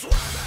Suave.